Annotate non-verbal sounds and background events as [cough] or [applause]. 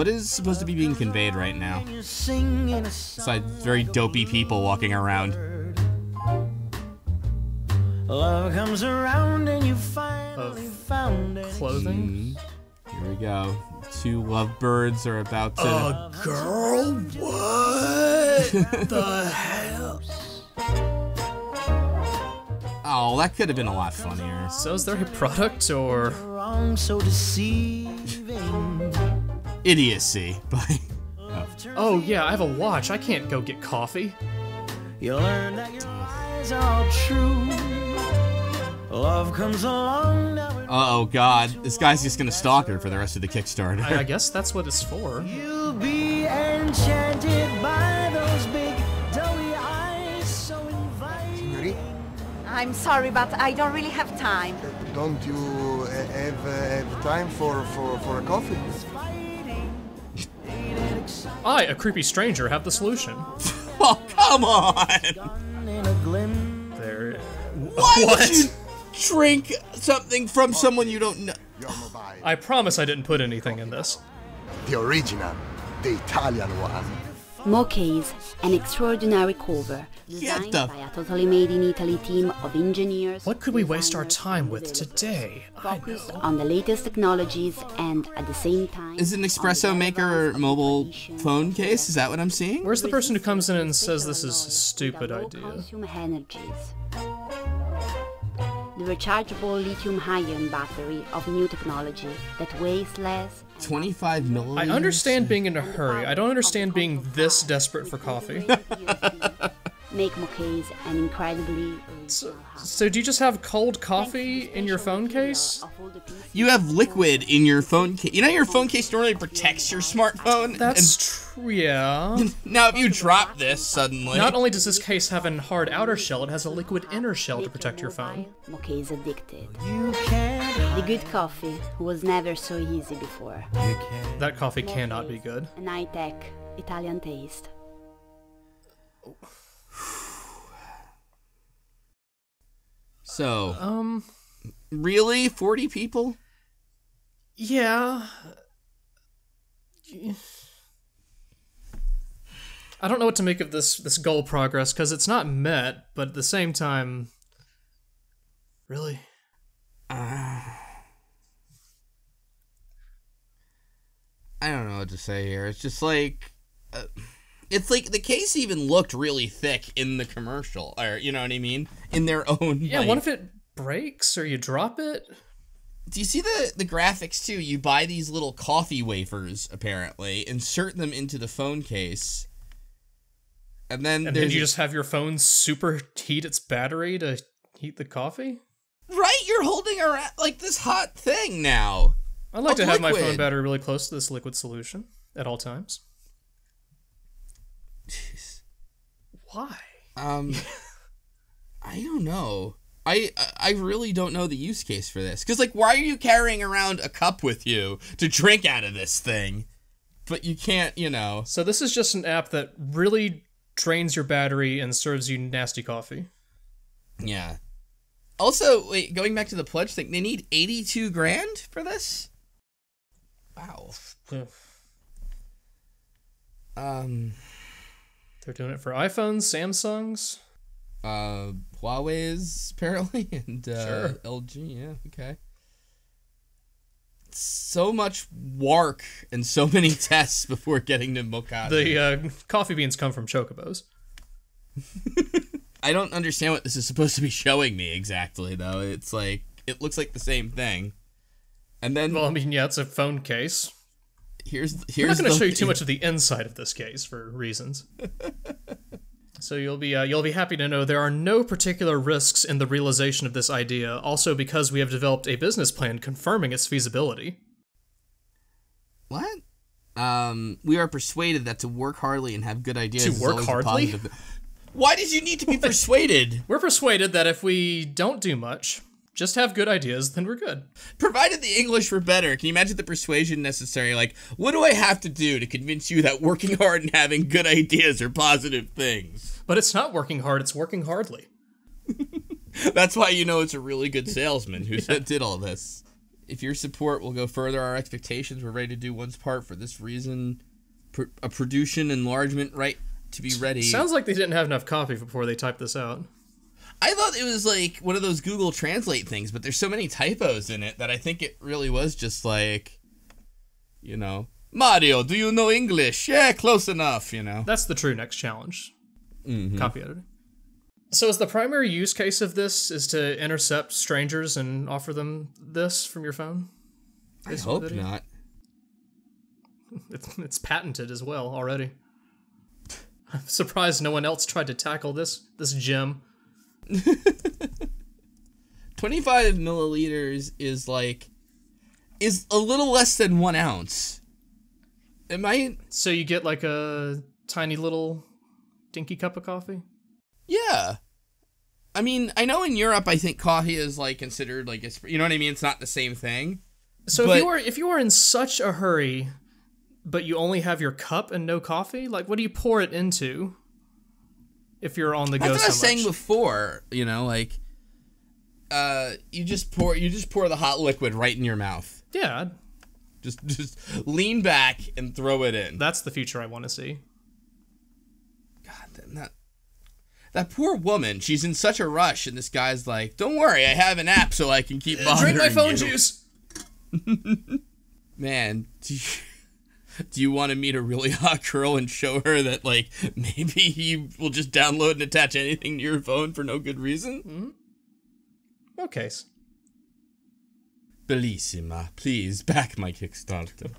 What is supposed to be being conveyed right now? Besides very dopey people walking around. Love comes around and you finally found it. Clothing? Hmm. Here we go. Two lovebirds are about to. A girl? What the hell? Oh, that could have been a lot funnier. So is there a product or Wrong, so deceiving. [laughs] Idiocy. [laughs] By Oh yeah, I have a watch. I can't go get coffee. You learn that your eyes are true. Love comes along now oh god, this guy's just gonna stalk her for the rest of the Kickstarter. I, I guess that's what it's for. you'll be enchanted by those big doughy eyes so inviting. Marie, I'm sorry, but I don't really have time. don't you uh, have, uh, have time for, for, for a coffee? I, a creepy stranger, have the solution. [laughs] oh come on! In a glim. There. Why What? would you drink something from someone you don't know? I promise I didn't put anything in this. The original, the Italian one. Mokase, an extraordinary cover Get designed the- by a totally made in Italy team of engineers. What could we waste our time with and today? I Focused know. on the latest technologies and at the same time. Is it an espresso maker relevance of mobile phone case? Is that what I'm seeing? Where's the person who comes in and says this is a stupid a low idea? Consume energies. The rechargeable lithium-ion battery of new technology that weighs less. and 25 milliliters? I understand being in a hurry. I don't understand being this desperate for coffee. [laughs] Make Mokase an incredibly original hub. So do you just have cold coffee in your phone case? Of all the pieces You have liquid in your phone case. You know your phone case normally protects your smartphone? That's true. Yeah. [laughs] Now if you drop this suddenly. Not only does this case have a hard outer shell, it has a liquid inner shell to protect your phone. mobile Mokase addicted. You can't The good coffee was never so easy before. That coffee cannot be good. An high-tech Italian taste. Oh. So, Um, really? 40 people? yeah. I don't know what to make of this this goal progress because it's not met, but at the same time, really. [sighs] I don't know what to say here. It's just like. Uh, it's like the case even looked really thick in the commercial, or you know what I mean, in their own. Yeah, like- what if it breaks or you drop it? Do you see the the graphics too? You buy these little coffee wafers, apparently, insert them into the phone case, and then And then you just have your phone super heat its battery to heat the coffee? right. You're holding around like this hot thing now. I'd like to have my phone battery really close to this liquid solution at all times. Why? Um, [laughs] I don't know. I I really don't know the use case for this. Cause like, why are you carrying around a cup with you to drink out of this thing? But you can't, you know. So this is just an app that really drains your battery and serves you nasty coffee. Yeah. Also, wait, going back to the pledge thing, they need eighty-two grand for this. Wow. Um. They're doing it for iPhones, Samsungs. Uh, Huawei's [laughs] apparently, and uh, Sure. LG. Yeah, okay. So much work and so many [laughs] tests before getting to Mokase. The uh, coffee beans come from chocobos. [laughs] I don't understand what this is supposed to be showing me exactly, though. It's like it looks like the same thing. And then Well, I mean, yeah, it's a phone case. Here's I'm here's not going to show you too much of the inside of this case for reasons. [laughs] so you'll be uh, you'll be happy to know there are no particular risks in the realization of this idea. Also, because we have developed a business plan confirming its feasibility. What? Um, we are persuaded that to work hardly and have good ideas To work hardly? Why did you need to be [laughs] persuaded? We're persuaded that if we don't do much, just have good ideas, then we're good. Provided the English were better, can you imagine the persuasion necessary? Like, what do I have to do to convince you that working hard and having good ideas are positive things? But it's not working hard; it's working hardly. [laughs] That's why you know it's a really good [laughs] salesman who said, did all this. if your support will go further our expectations, we're ready to do one's part for this reason. Pr- a production enlargement right to be ready. Sounds like they didn't have enough copy before they typed this out. I thought it was like one of those Google Translate things, but there's so many typos in it that I think it really was just like, you know, Mario, do you know English? Yeah, close enough, you know. That's the true next challenge. Mm-hmm. Copy editing. So is the primary use case of this is to intercept strangers and offer them this from your phone? I hope video? not. [laughs] It's, it's patented as well already. [laughs] I'm surprised no one else tried to tackle this this gem. [laughs] 25 milliliters is like, is a little less than one ounce. It might, So you get like a tiny little dinky cup of coffee. yeah. I mean, I know in Europe, I think coffee is like considered like, it's, you know what I mean? It's not the same thing. So But- if you are if you are in such a hurry, but you only have your cup and no coffee, like what do you pour it into? If you're on the go That's what I so was saying before. You know, like, uh, you just pour you just pour the hot liquid right in your mouth. yeah, Just just lean back and throw it in. that's the future I want to see. God, that that poor woman. She's in such a rush, and this guy's like, "Don't worry, I have an app so I can keep bothering Drink my phone you." juice. [laughs] Man, do you, want to meet a really [laughs] hot girl and show her that like maybe you will just download and attach anything to your phone for no good reason? Mm-hmm. Okay. Bellissima, please back my Kickstarter.